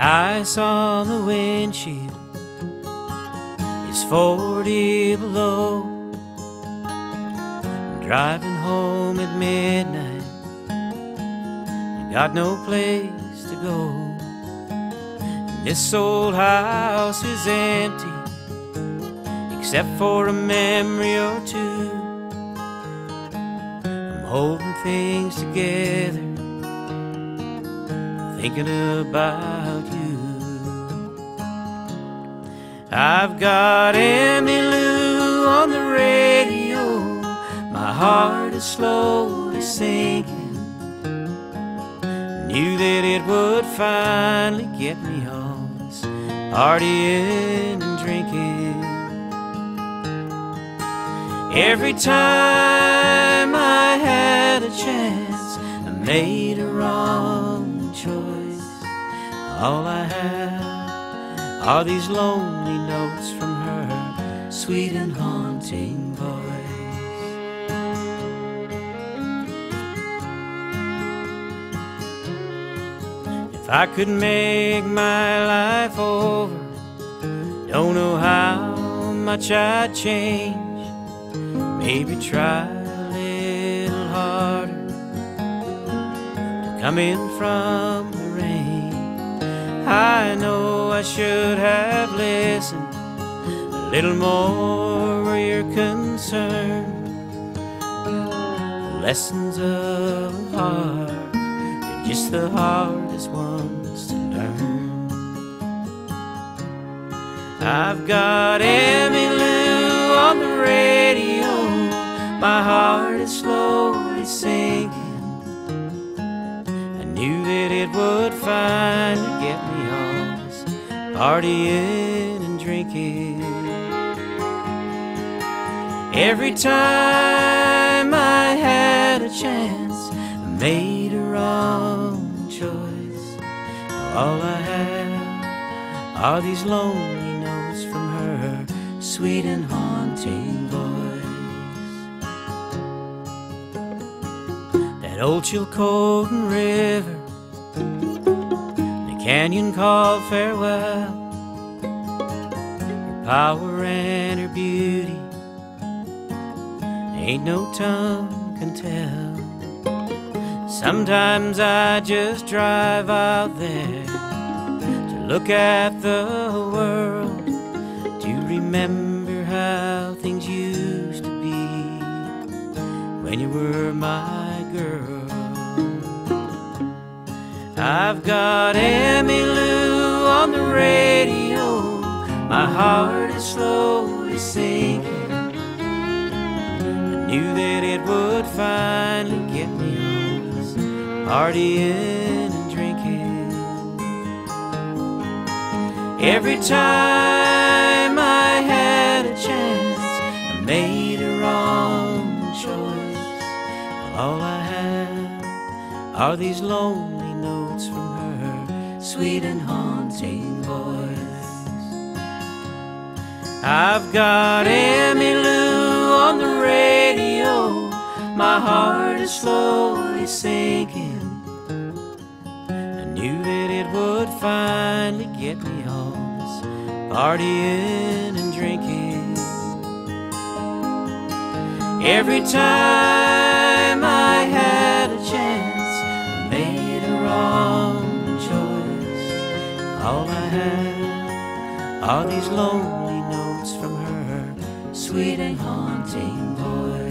Ice on the windshield. It's 40 below. Driving home at midnight. I got no place to go. And This old house is empty Except for a memory or two. I'm holding things together Thinking about I've got Emmylou on the radio. My heart is slowly sinking. Knew that it would finally get me all this partying and drinking. Every time I had a chance I made a wrong choice. All I have are these lonely notes from her Sweet and haunting voice If I could make my life over, don't know how much I'd change. Maybe try a little harder to come in from the rain. I know I should have listened a little more where you're concerned. Lessons of the heart, they're just the hardest ones to learn. I've got Emmylou on the radio, my heart is slowly sinking. I knew that it would finally get me partying and drinking. Every time I had a chance, I made a wrong choice. All I have are these lonely notes from her sweet and haunting voice. That old Chilcotin River, canyon called farewell, her power and her beauty ain't no tongue can tell. Sometimes I just drive out there to look at the world, to remember how things used to be when you were my girl. I've got Emmylou on the radio, my heart is slowly sinking knew that it would finally get me on this partying and drinking. Every time I had a chance, I made a wrong choice. All I have are these lonely notes from her sweet and haunting voice. I've got Emmylou on the radio, my heart is slowly sinking. I knew that it would finally get me this partying and drinking. Every time All I have are these lonely notes from her sweet and haunting voice.